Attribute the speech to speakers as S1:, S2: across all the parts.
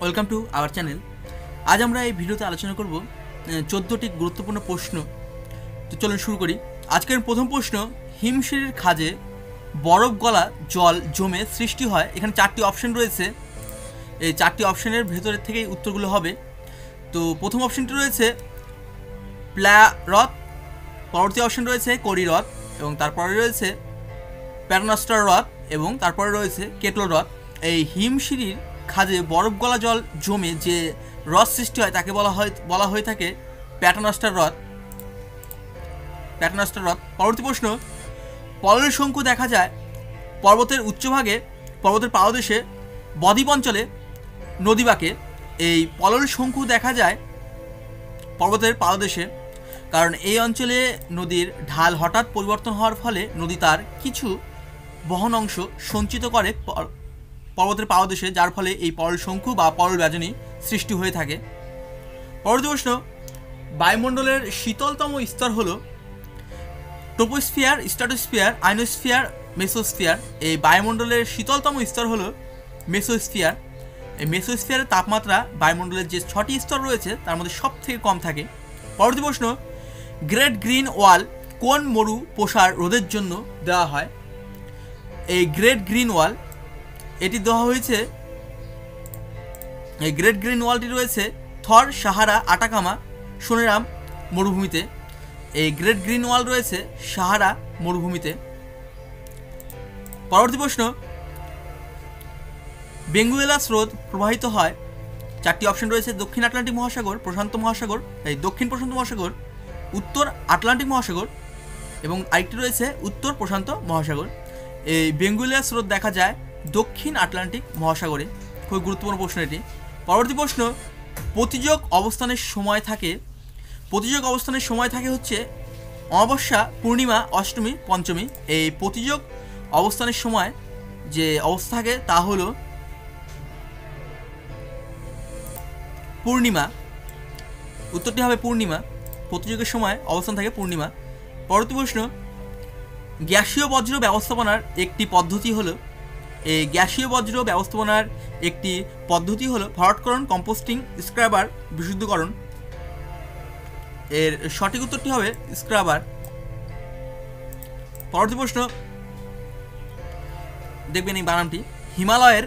S1: Welcome to our channel. আজ আমরা এই ভিডিওতে আলোচনা করব চোদ্দোটি গুরুত্বপূর্ণ প্রশ্ন। তো চলুন শুরু করি। আজকের প্রথম প্রশ্ন, হিমশিরির খাজে বরফ গলা জল জমে সৃষ্টি হয়। এখানে চারটি অপশন রয়েছে। এই চারটি অপশনের ভেতরের থেকেই উত্তরগুলো হবে। তো প্রথম অপশনটি রয়েছে প্ল্যারথ, পরবর্তী অপশন রয়েছে করিরথ, এবং তারপরে রয়েছে প্যারানাস্টার হ্রদ এবং তারপরে রয়েছে কেটলো হ্রদ এই হিমশিরির খাদে বরফ গলা জল জমে যে হ্রদ সৃষ্টি হয় তাকে বলা হয়, বলা হয়ে থাকে প্যাটানাস্টার হ্রদ প্যাটানাস্টার হ্রদ পরবর্তী প্রশ্ন, পললের শঙ্কু দেখা যায় পর্বতের উচ্চভাগে পর্বতের পাদদেশে, বদ্বীপ অঞ্চলে নদীবাকে এই পলল শঙ্কু দেখা যায় পর্বতের পাদদেশে, কারণ এই অঞ্চলে নদীর ঢাল হঠাৎ পরিবর্তন হওয়ার ফলে নদী তার কিছু বহন অংশ সঞ্চিত করে পর্বতের পাদদেশে, যার ফলে এই পরল শঙ্কু বা পরল ব্যাজনী সৃষ্টি হয়ে থাকে। পরবর্তী প্রশ্ন, বায়ুমণ্ডলের শীতলতম স্তর হল টোপোস্ফিয়ার স্ট্রাটোস্ফিয়ার আইনোস্ফিয়ার, মেসোস্ফিয়ার। এই বায়ুমণ্ডলের শীতলতম স্তর হল মেসোস্ফিয়ার। এই মেসোস্ফিয়ারের তাপমাত্রা বায়ুমণ্ডলের যে ছটি স্তর রয়েছে, তার মধ্যে সব থেকে কম থাকে। পরবর্তী প্রশ্ন, গ্রেট গ্রিন ওয়াল কোন মরু পোষার রোদের জন্য দেওয়া হয়? এই গ্রেট গ্রিন ওয়াল এটি দেওয়া হয়েছে, এই গ্রেট গ্রিন ওয়ালটি রয়েছে থর, সাহারা, আটাকামা, সোনেরাম, মরুভূমিতে। এই গ্রেট গ্রিন ওয়াল রয়েছে সাহারা, মরুভূমিতে। পরবর্তী প্রশ্ন, বেঙ্গুয়েলা স্রোত প্রবাহিত হয়। চারটি অপশন রয়েছে, দক্ষিণ আটলান্টিক মহাসাগর, প্রশান্ত মহাসাগর, এই দক্ষিণ প্রশান্ত মহাসাগর, উত্তর আটলান্টিক মহাসাগর এবং আরেকটি রয়েছে উত্তর প্রশান্ত মহাসাগর। এই বেঙ্গুলিয়া স্রোত দেখা যায় দক্ষিণ আটলান্টিক মহাসাগরে খুবই গুরুত্বপূর্ণ প্রশ্ন এটি। পরবর্তী প্রশ্ন, প্রতিযোগ অবস্থানের সময় থাকে, প্রতিযোগ অবস্থানের সময় থাকে হচ্ছে অমাবস্যা, পূর্ণিমা, অষ্টমী, পঞ্চমী। এই প্রতিযোগ অবস্থানের সময় যে অবস্থা থাকে তা হলো পূর্ণিমা। উত্তরটি হবে পূর্ণিমা। প্রতিযোগের সময় অবস্থান থাকে পূর্ণিমা। পরবর্তী প্রশ্ন, গ্যাসীয় বজ্র ব্যবস্থাপনার একটি পদ্ধতি হলো এই গ্যাসীয় বজ্র ব্যবস্থাপনার একটি পদ্ধতি হলো ভরাটকরণ কম্পোস্টিং স্ক্রাবার বিশুদ্ধকরণ। এর সঠিক উত্তরটি হবে স্ক্রাবার। পরবর্তী প্রশ্ন। দেখবেন এই বানানটি। হিমালয়ের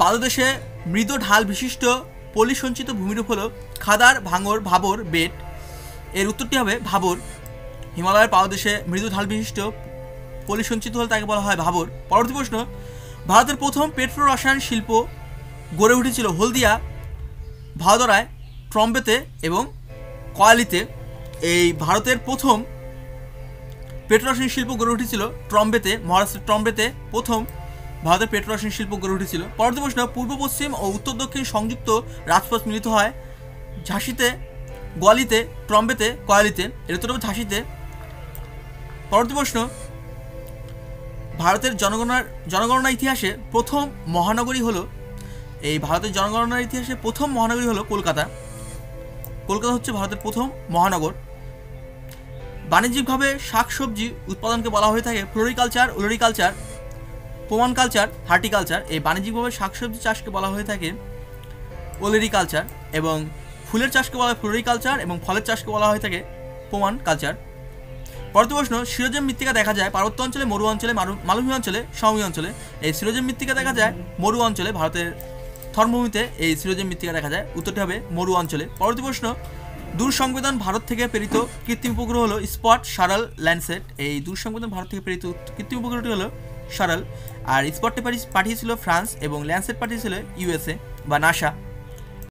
S1: পাদদেশে মৃদু ঢাল বিশিষ্ট পলিসঞ্চিত ভূমিরূপ হল খাদার ভাঙর ভাবর বেট। এর উত্তরটি হবে ভাবর। হিমালয়ের পাদদেশে মৃদু ঢাল বিশিষ্ট পলিসঞ্চিত হলে তাকে বলা হয় ভাবর। পরবর্তী প্রশ্ন, ভারতের প্রথম পেট্রো রসায়ন শিল্প গড়ে উঠেছিল হলদিয়া, ভাদরায় ট্রম্বেতে এবং কয়ালিতে। এই ভারতের প্রথম পেট্রোরসায়ন শিল্প গড়ে উঠেছিল ট্রম্বেতে মহারাষ্ট্রের ট্রম্বেতে প্রথম ভারতের পেট্রোরসায়ন শিল্প গড়ে উঠেছিল। পরবর্তী প্রশ্ন, পূর্ব, পশ্চিম ও উত্তর, দক্ষিণ সংযুক্ত রাজপথ মিলিত হয় ঝাঁসিতে, গোয়ালিতে ট্রম্বেতে কয়ালিতে। এর উত্তর ঝাঁসিতে। পরবর্তী প্রশ্ন ভারতের জনগণনার জনগণনা ইতিহাসে প্রথম মহানগরী হলো, এই ভারতের জনগণনার ইতিহাসে প্রথম মহানগরী হলো কলকাতা। কলকাতা হচ্ছে ভারতের প্রথম মহানগর। বাণিজ্যিকভাবে শাকসবজি উৎপাদনকে বলা হয়ে থাকে floriculture olericulture pomiculture horticulture. এই বাণিজ্যিকভাবে শাকসবজি চাষকে বলা হয়ে থাকে ওলেরিকালচার এবং ফুলের চাষকে বলা হয় ফ্লোরিকালচার এবং ফলের চাষকে বলা হয়ে থাকে পোমান কালচার পরবর্তী প্রশ্ন সিরোজেম মৃত্তিকা দেখা যায় পার্বত্য অঞ্চলে, মরু অঞ্চলে মালভূমি অঞ্চলে, সমভূমি অঞ্চলে। এই সিরোজেম মৃত্তিকা দেখা যায় মরু অঞ্চলে, ভারতের থর্মভূমিতে এই সিরোজেম মৃত্তিকা দেখা যায়। উত্তরটি হবে মরু অঞ্চলে। পরবর্তী প্রশ্ন দূর সংবেদন ভারত থেকে প্রেরিত কৃত্রিম উপগ্রহ হলো স্পট সারাল ল্যান্ডসেট। এই দূর সংবেদন ভারত থেকে প্রেরিত কৃত্রিম উপগ্রহটি হলো সারাল আর স্পটটি পাঠিয়েছিল ফ্রান্স এবং ল্যান্ডসেট পাঠিয়েছিল ইউএসএ বা নাসা।